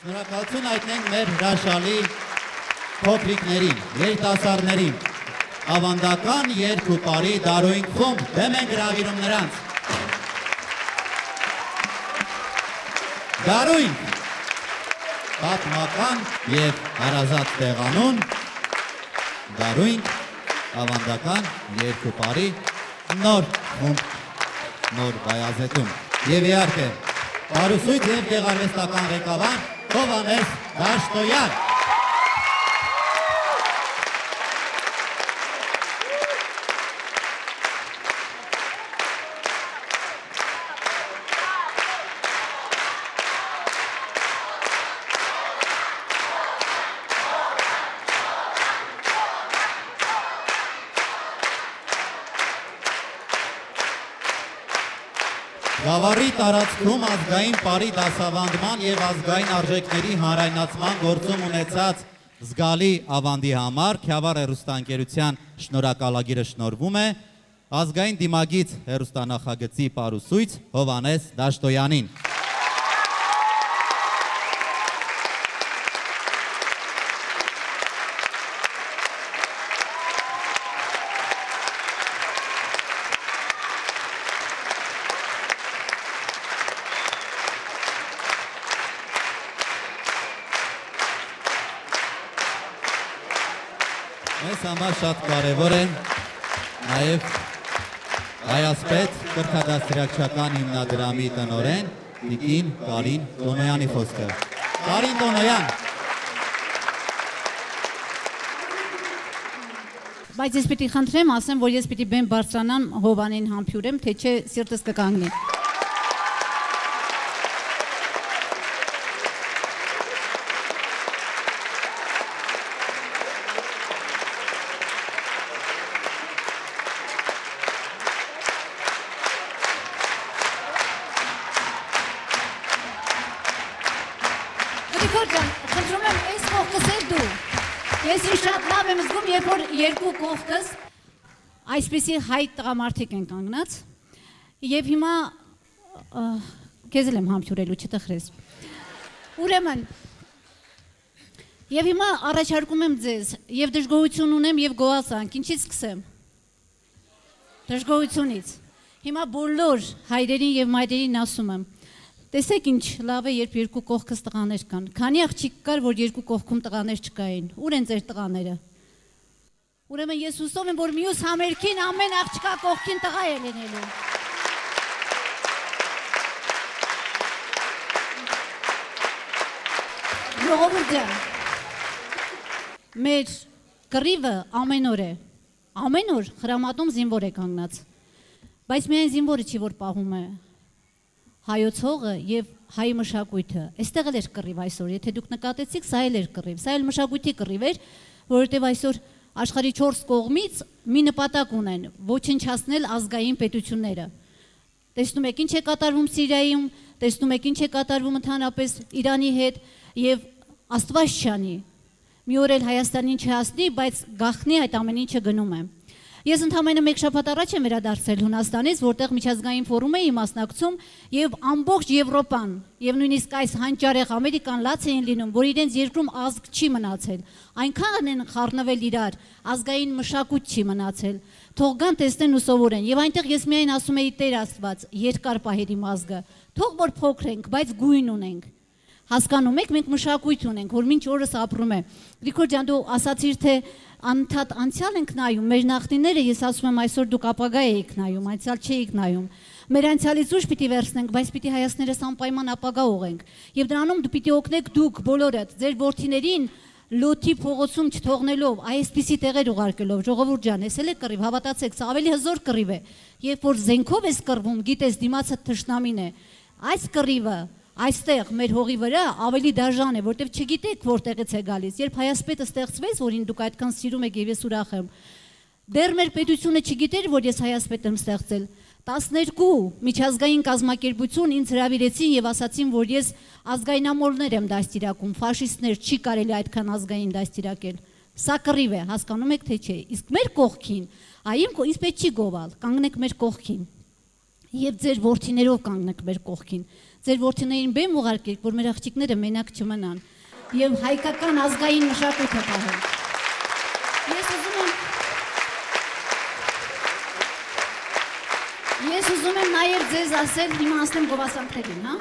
Շնորհակալություն հայտնենք մեր հրաշալի փոքրիկներին, երիտասարդներին։ Ավանդական երկու տարի դարույն խումբ դեմ են գրավիրում նրանց։ Դարույն պատմական եւ հարազատ տեղանուն դարույն ավանդական երկու տարի նոր խումբ նոր բայազետում եւ իհարկե Արուսույթ եւ գեղարվեստական ղեկավար to vam je našto ja. Տարածքում ազգային բարի դասավանդման եւ ազգային արժեքների հանրայնացման գործում ունեցած զգալի ավանդի համար Քյավառ հերոստանգերության շնորհակալագիրը շնորհվում է ազգային դիմագից հերոստանախագծի պարուսույց Հովանես Դաշտոյանին։ Մեզ համար շատ կարևոր է նաև Հայասպետ կրթադաստրակչական հիմնադրամի տնորեն Տիկին Կարին Տոնոյանի խոսքը։ Կարին Տոնոյան, Բայց ես պիտի խնդրեմ, ասեմ, որ ես պիտի բեմ բարձրանամ Հովանին համբյուրեմ, թե չէ սիրտս կկանգնի։ Գրիգոր ջան, խնդրում եմ, այս կողքս էլ դու։ Ես ինձ շատ լավ եմ զգում, երբ որ երկու կողքս այսպեսի հայ տղամարդիկ են կանգնած։ Եվ հիմա քեզ էլ եմ համբյուրելու, չտխրես։ Ուրեմն Եվ հիմա առաջարկում եմ ձեզ, եւ դժգոհություն ունեմ եւ գոհացանք, ինչից սկսեմ։ Դժգոհությունից։ Հիմա բոլոր հայրերին եւ մայրերին ասում եմ, Տեսեք ինչ լավ է, երբ երկու կողքս տղաներ կան։ Քանի աղջիկ կար, որ երկու կողքում տղաներ չկային։ Ուր են ձեր տղաները։ Ուրեմն ես հուսով եմ, որ մյուս համերգին ամեն աղջկա կողքին տղա է լինելու։ Ժողովուրդ ջան։ Մեր կռիվը ամեն օր է։ Ամեն օր հրամատում զինվոր է կանգնած։ Բայց միայն զինվորը չի որ պահում է հայոց հողը եւ հայ մշակույթը։ Այստեղ էլ էր կռիվ այսօր, եթե դուք նկատեցիք, սա էլ էր կռիվ, սա էլ մշակույթի կռիվ էր, որովհետեւ այսօր աշխարհի 4 կողմից մի նպատակ ունեն՝ ոչնչացնել ազգային պետությունները։ Տեսնում եք ինչ է կատարվում Սիրիայում, տեսնում եք ինչ է կատարվում ընդհանրապես Իրանի հետ եւ Աստված չանի։ Մի օր էլ Հայաստանին չհասնի, բայց գախնի այդ ամեն ինչը գնում է։ Ես ընդամենը մեկ շաբաթ առաջ եմ վերադարձել Հունաստանից, որտեղ միջազգային ֆորում էի մասնակցում եւ ամբողջ Եվրոպան եւ նույնիսկ այս հանճարեղ Ամերիկան լաց էին լինում, որ իրենց երկրում ազգ չի մնացել։ Այնքան են խառնվել իրար, ազգային մշակույթ չի մնացել։ Թող գան տեսնեն ու սովորեն։ Եւ այնտեղ ես միայն ասում էի Տեր Աստված, երկար պահերի մազգը։ Թող որ փոքր ենք, բայց գույն ունենք։ Հասկանում եք, մենք մշակույթ ունենք, որ մինչ օրս ապրում է։ Գրիգոր ջան, դու ասացիր, թե անընդհատ անցյալ ենք նայում, մեր նախնիները, ես ասում եմ, այսօր դուք ապագա եք նայում, անցյալ չէիք նայում։ Մեր անցյալից ուշ պիտի վերցնենք, բայց պիտի հայացներս անպայման ապագա ուղենք։ Եվ դրանում դու պիտի օգնեք դուք բոլորդ, ձեր ворթիներին լոթի փողոցում չթողնելով, այսպիսի տեղեր ուղարկելով, ժողովուրդ ջան, ես էլ է կռիվ, հավատացեք, սա ավելի հզոր կռիվ է։ Երբ որ զենքով ես կռվում, գիտես, դիմացը թշնամին է։ Այս կռիվը այստեղ մեր հողի վրա ավելի դաժան է, որտեվ չգիտեք որտեղից է գալիս։ Երբ հայասպետը ստեղծվեց, որին դուք այդքան սիրում եք եւ ես ուրախ եմ, դեռ մեր պետությունը չգիտեր, որ ես հայասպետ եմ ստեղծել։ 12 միջազգային կազմակերպություն ինձ հրավիրեցին եւ ասացին, որ ես ազգայնամոլներ եմ դաստիարակում, ֆաշիստներ չի կարելի այդքան ազգային դաստիարակել։ Սա կռիվ է, հասկանում եք թե չէ։ Իսկ մեր կողքին, այմ իսպես չի գովալ, կանգնեք մեր կողքին։ Եվ ձեր ворթիներով կանգնեք մեր կողքին։ կողքին ձեր որդիներին բեմ ուղարկեք, որ մեր աղջիկները մենակ չմնան եւ հայկական ազգային մշակույթը պահեն։ Ես ուզում եմ Ես ուզում եմ նաև ձեզ ասել, հիմա ասեմ գովասանքերին, հա։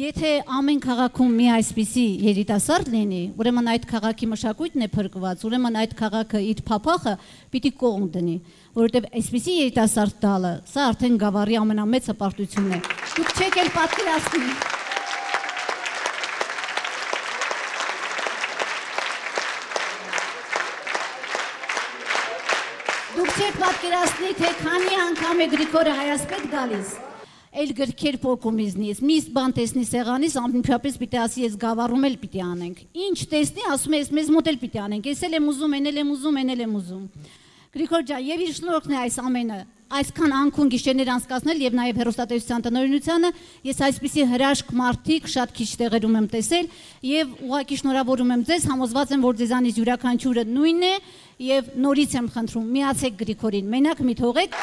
Եթե ամեն քաղաքում մի այսպիսի երիտասարդ լինի, ուրեմն այդ քաղաքի մշակույթն է փրկված, ուրեմն այդ քաղաքը իր փափախը պիտի կողմ դնի, որովհետև այսպիսի երիտասարդ տալը, սա արդեն գավառի ամենամեծ հպարտությունն է։ Դուք չեք էլ պատկերացնի։ Դուք չեք պատկերացնի, թե քանի անգամ է Գրիգորը Հայասպետ գալիս։ Էլ գրքեր փոքում իզնից, մի բան տեսնի սեղանից, ամենափապես պիտի ասի, ես գավառում էլ պիտի անենք։ Ինչ տեսնի, ասում է, ես մեզ մոտ էլ պիտի անենք։ Ես էլ եմ ուզում, ենել եմ ուզում, ենել եմ ուզում։ Գրիգոր ջան, եւ իր շնորհքն է այս ամենը այսքան անկուն գիշերներ անցկացնել եւ նաեւ հերոստատեսության տնօրինությանը ես այսպիսի հրաշք մարդիկ շատ քիչ տեղերում եմ տեսել եւ ուղակի շնորհավորում եմ ձեզ համոզված եմ որ ձեզանից յուրաքանչյուրը նույնն է եւ նորից եմ խնդրում միացեք Գրիգորին մենակ մի թողեք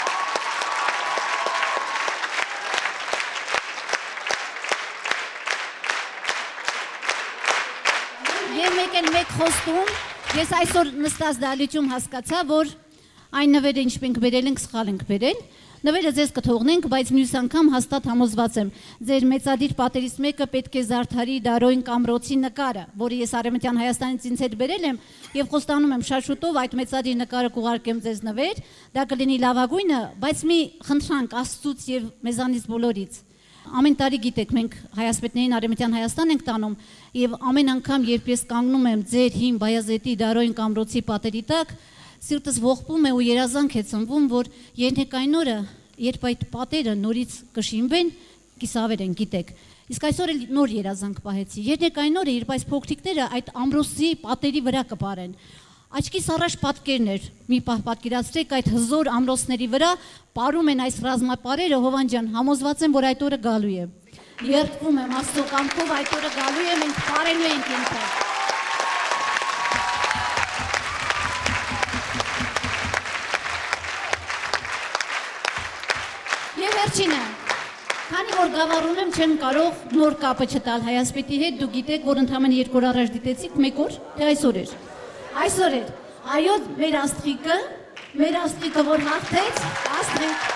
Եվ մեկ էլ մեկ խոստում, ես այսօր նստած դալիճում հասկացա, որ այն նվերը ինչ մենք բերել ենք, սխալ ենք բերել։ Նվերը ձեզ կթողնենք, բայց մյուս անգամ հաստատ համոզված եմ, ձեր մեծադիր պատերից մեկը պետք է Զարթարի Դարոյն Կամրոցի նկարը, որը ես Արեմտյան Հայաստանից ինձ հետ բերել եմ եւ խոստանում եմ շատ շուտով այդ մեծադիր նկարը կուղարկեմ ձեզ նվեր, դա կլինի լավագույնը, բայց մի խնդրանք Աստծուց եւ մեզանից բոլորից ամեն տարի գիտեք մենք հայասպետներին Արեմտյան Հայաստան ենք տանում եւ ամեն անգամ երբ ես կանգնում եմ ձեր հին Բայազետի Դարոյն Կամրոցի պատերի տակ սիրտս ողբում է ու երազանք է ծնվում որ երնեկային օրը երբ այդ պատերը նորից կշինվեն կիսավեր են գիտեք իսկ այսօր էլ նոր երազանք պահեցի երնեկային օրը երբ այս փոքրիկները այդ ամրոսի պատերի վրա կպարեն Աչքիս առաջ պատկերներ, մի պահ պատկերացրեք այդ հզոր ամրոցների վրա ապարում են այս ռազմապարերը Հովան ջան, համոզված եմ, որ այդ օրը գալու է։ Երդվում եմ Աստծո կամքով այդ օրը գալու է, մենք բարելու ենք ինքը։ Եվ վերջինը, քանի որ գավառում եմ, չեմ կարող նոր կապը չտալ Հայասպետի հետ, դու գիտեք, որ ընդամենը երկու օր առաջ դիտեցիք, մեկ օր, թե այսօր էր։ Այսօր էր։ Այո, մեր աստղիկը, մեր աստղիկը որ հաղթեց, աստղիկ։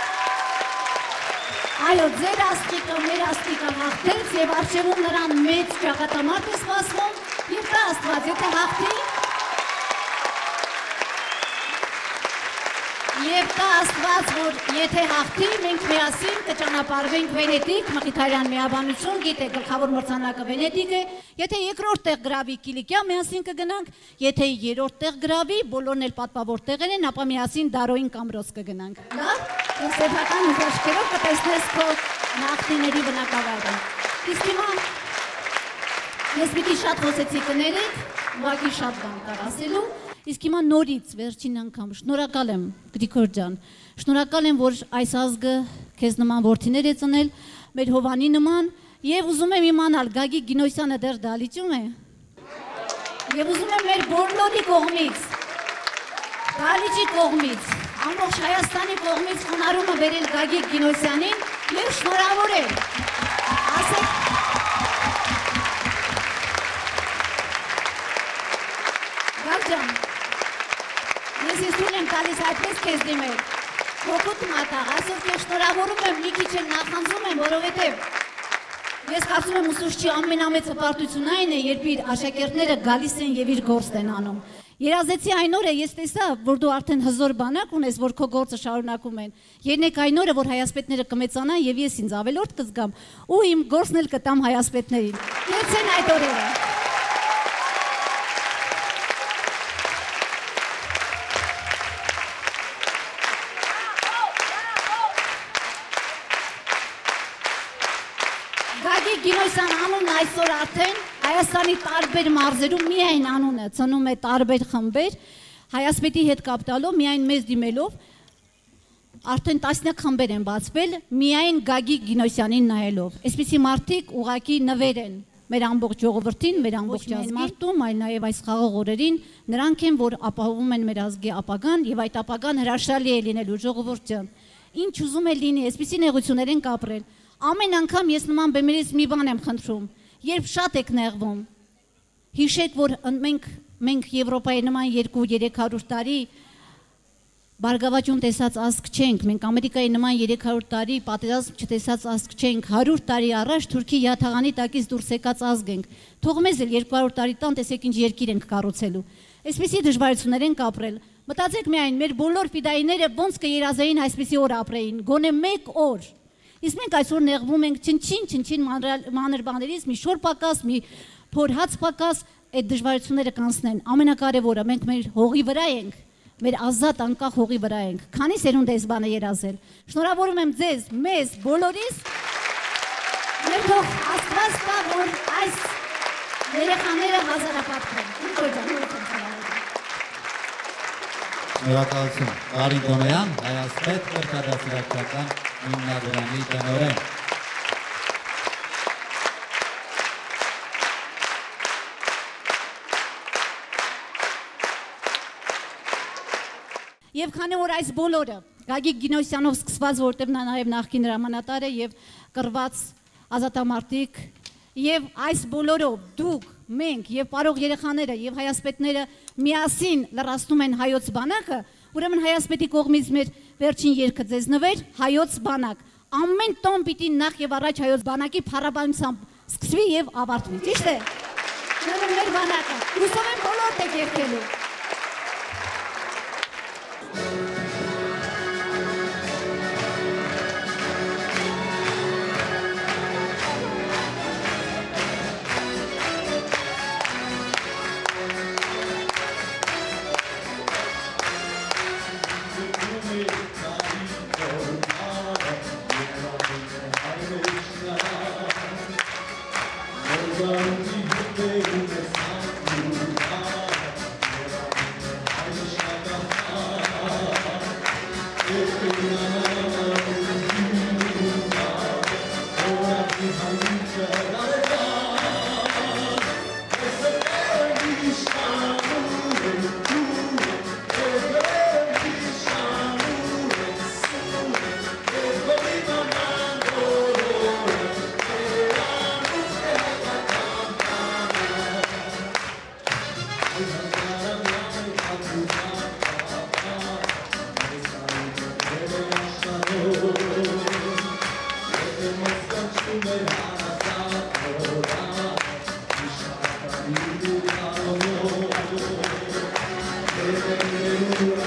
Այո, ձեր աստղիկը, մեր աստղիկը հաղթեց եւ արժեվում նրան մեծ ճակատամարտ է սպասվում եւ դա աստված, եթե հաղթի, Եվ կա Աստված, որ եթե հաղթի, մենք միասին կճանապարհվենք Վենետիկ, Մխիթարյան միաբանություն, գիտեք, գլխավոր մրցանակը Վենետիկ է։ Եթե երկրորդ տեղ գրավի Կիլիկիա, միասին կգնանք, եթե երրորդ տեղ գրավի, բոլորն էլ պատվավոր տեղեր են, ապա միասին Դարոյին Կամրոց կգնանք։ Լավ։ Ու սեփական ուժաշքերով կտեսնես քո նախնիների բնակավայրը։ Իսկ հիմա ես պիտի շատ խոսեցի կներեք, ուղղակի շատ բան կար ասելու։ Իսկ հիմա նորից վերջին անգամ շնորհակալ եմ Գրիգոր ջան։ Շնորհակալ եմ, որ այս ազգը քեզ նման worth-իներ է ծնել, մեր Հովանի նման, եւ ուզում եմ իմանալ Գագի Գինոսյանը դեռ դալիճում է։ Եվ ուզում եմ մեր Բորլոդի կողմից, Դալիճի կողմից, ամբողջ Հայաստանի կողմից խոնարհումը վերել Գագիկ Գինոսյանին եւ շնորհավորել։ տալիս այդպես քեզ դիմել։ Հոգուտ մատաղ, այսօր քեզ շնորհավորում եմ, մի քիչ նախանձում եմ, որովհետև ես կարծում եմ ուսուցչի ամենամեծ հպարտությունն այն է, երբ իր աշակերտները գալիս են եւ իր գործն են անում։ Երազեցի այն օրը ես տեսա, որ դու արդեն հզոր բանակ ունես, որ քո գործը շարունակում են։ Երնեք այն օրը, որ հայասպետները կմեծանան եւ ես ինձ ավելորդ կզգամ, ու իմ գործն էլ կտամ հայասպետներին։ Երցեն այդ օրերը։ արդեն Հայաստանի տարբեր մարզերում միայն անունը ծնում է տարբեր խմբեր Հայասպետի հետ կապ տալով միայն մեզ դիմելով արդեն տասնյակ խմբեր են բացվել միայն Գագիկ Գինոսյանին նայելով։ Այսպիսի մարդիկ ուղակի նվեր են մեր ամբողջ ժողովրդին, մեր ամբողջ ազգին, այլ նաև այս խաղաղ օրերին նրանք են, որ ապահովում են մեր ազգի ապագան եւ այդ ապագան հրաշալի է լինելու ժողովուրդ ջան։ Ինչ ուզում է լինի, այսպիսի նեղություններ են կապրել։ Ամեն անգամ ես նման բեմերից մի բան եմ խնդրում, երբ շատ եք նեղվում, հիշեք, որ մենք մենք Եվրոպայի նման 2-300 տարի Բարգավաճում տեսած ազգ չենք, մենք Ամերիկայի նման 300 տարի պատերազմ չտեսած ազգ չենք, 100 տարի առաջ Թուրքի յաթաղանի տակից դուրս եկած ազգ ենք։ Թող մեզ էլ 200 տարի տան տեսեք ինչ երկիր ենք կառուցելու։ Այսպեսի դժվարություններ ենք ապրել։ Մտածեք միայն, մեր բոլոր ֆիդայիները ոնց կերազեին այսպեսի օր ապրեին, գոնե 1 օր։ Իսկ մենք այսօր նեղվում ենք չնչին, չնչին մանր- բաներից, մի շոր պակաս, մի փոր հաց պակաս, այդ դժվարությունները կանցնեն։ Ամենակարևորը մենք մեր հողի վրա ենք, մեր ազատ անկախ հողի վրա ենք։ Քանի սերունդ է այս բանը երազել։ Շնորհավորում եմ ձեզ, մեզ, բոլորիս։ Մեր թող Աստված տա, որ այս երեխաները հազարապատկեն։ Ինչ որ ջան, Շնորհակալություն։ Կարին Դոնոյան, Հայաստան կրթարասիրական հիմնադրամի տնօրեն։ Եվ քանի որ այս բոլորը Գագիկ Գինոսյանով սկսված, որտեղ նա նաև նախկին հրամանատար է եւ կրված ազատամարտիկ եւ այս բոլորով դուք մենք եւ բարող երեխաները եւ հայասպետները միասին լրացնում են հայոց բանակը, ուրեմն հայասպետի կողմից մեր վերջին երգը ձեզ նվեր հայոց բանակ։ Ամեն տոն պիտի նախ եւ առաջ հայոց բանակի փառաբանությամբ սկսվի եւ ավարտվի։ Ճիշտ է։ Ուրեմն մեր բանակը։ Հուսով եմ բոլորդ եք երգելու։ Deus.